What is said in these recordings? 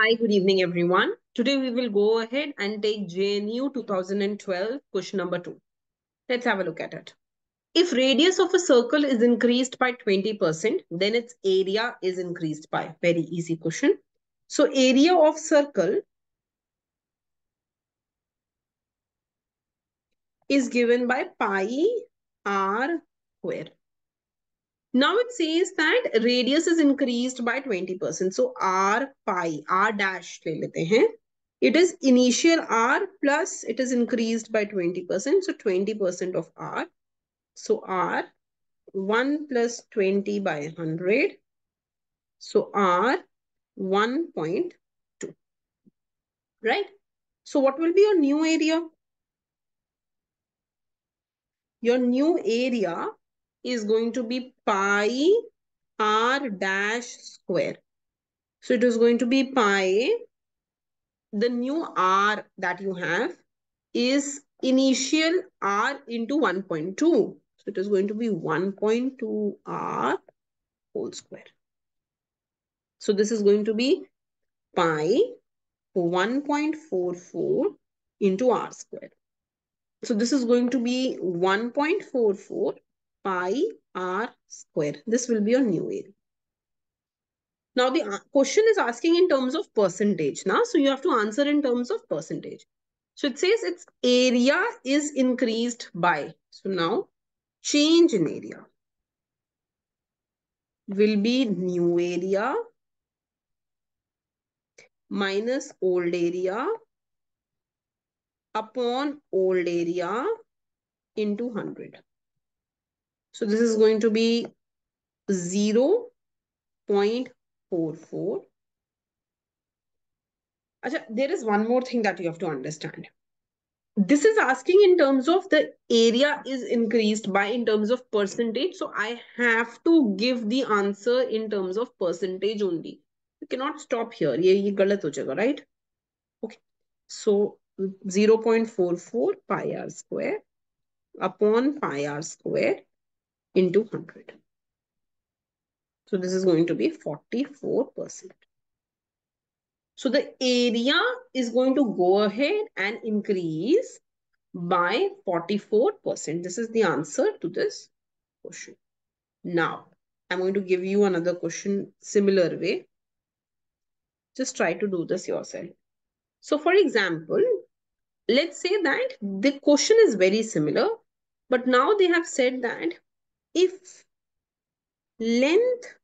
Hi, good evening, everyone. Today we will go ahead and take JNU 2012 question number two. Let's have a look at it. If radius of a circle is increased by 20%, then its area is increased by. Very easy question. So area of circle is given by pi r square. Now it says that radius is increased by 20%. So R pi, R dash le lete hain. It is initial R plus it is increased by 20%. So 20% of R. So R 1 plus 20 by 100. So R 1.2. Right? So what will be your new area? Your new area is going to be pi r dash square. So it is going to be pi. The new r that you have is initial r into 1.2. So it is going to be 1.2 r whole square. So this is going to be pi 1.44 into r square. So this is going to be 1.44 pi r square. This will be your new area. Now the uh, question is asking in terms of percentage. Now, so you have to answer in terms of percentage. So it says its area is increased by. So now change in area will be new area minus old area upon old area into 100. So this is going to be 0 0.44. Achha, there is one more thing that you have to understand. This is asking in terms of the area is increased by in terms of percentage. So I have to give the answer in terms of percentage only. You cannot stop here. Ye, ye galat ho jayega, right? Okay. So 0 0.44 pi r square upon pi r square into 100. So this is going to be 44%. So the area is going to go ahead and increase by 44%. This is the answer to this question. Now, I'm going to give you another question similar way. Just try to do this yourself. So for example, let's say that the question is very similar, but now they have said that if length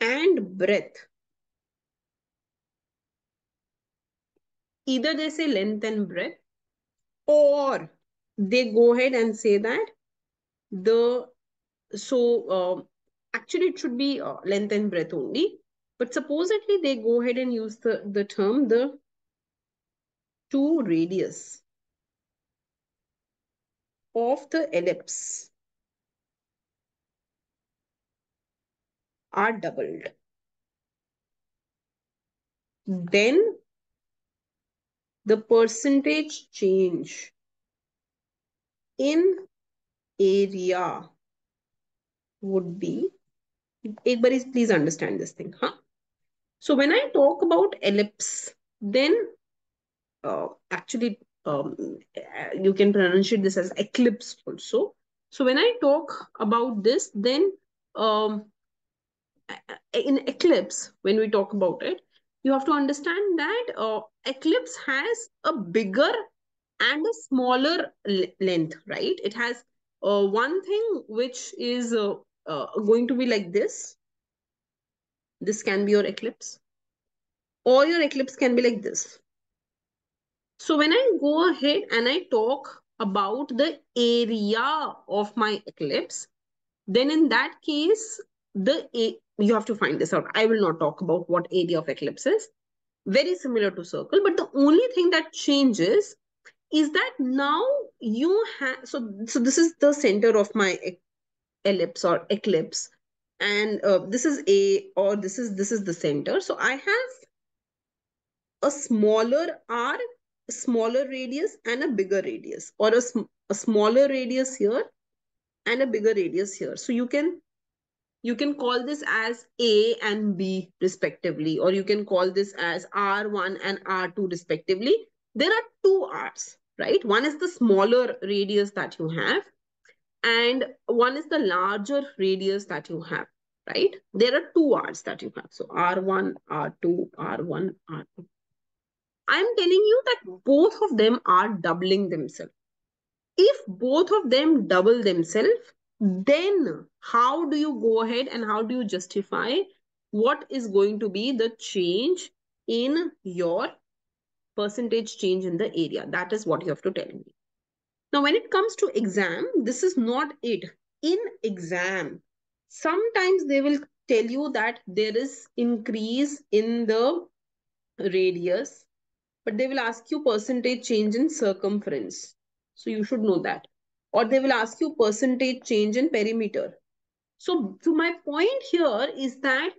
and breadth either they say length and breadth or they go ahead and say that the so uh, actually it should be uh, length and breadth only. But supposedly they go ahead and use the the term the two radius of the ellipse are doubled. Then the percentage change in area would be, everybody please understand this thing. Huh? So when I talk about ellipse, then uh, actually um, you can pronounce this as eclipse also. So when I talk about this, then um, in eclipse when we talk about it you have to understand that uh, eclipse has a bigger and a smaller length right? It has uh, one thing which is uh, uh, going to be like this. This can be your eclipse. Or your eclipse can be like this so when i go ahead and i talk about the area of my eclipse then in that case the you have to find this out. I will not talk about what area of eclipse is. very similar to circle but the only thing that changes is that now you have so so this is the center of my ellipse or eclipse and uh, this is a or this is this is the center so i have a smaller r a smaller radius and a bigger radius or a, sm a smaller radius here and a bigger radius here so you can you can call this as A and B respectively, or you can call this as R1 and R2 respectively. There are two R's, right? One is the smaller radius that you have, and one is the larger radius that you have, right? There are two R's that you have. So R1, R2, R1, R2. I'm telling you that both of them are doubling themselves. If both of them double themselves, then how do you go ahead and how do you justify what is going to be the change in your percentage change in the area? That is what you have to tell me. Now, when it comes to exam, this is not it. In exam, sometimes they will tell you that there is increase in the radius, but they will ask you percentage change in circumference. So you should know that or they will ask you percentage change in perimeter. So, so my point here is that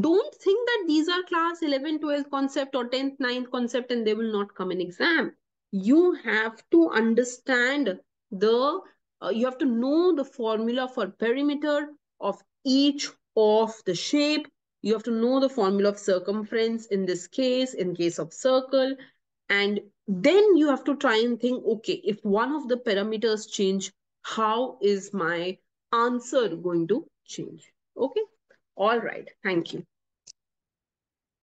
don't think that these are class 11, 12 concept or 10th, 9th concept and they will not come in exam. You have to understand the, uh, you have to know the formula for perimeter of each of the shape. You have to know the formula of circumference in this case, in case of circle. And then you have to try and think, okay, if one of the parameters change, how is my answer going to change? Okay. All right. Thank you.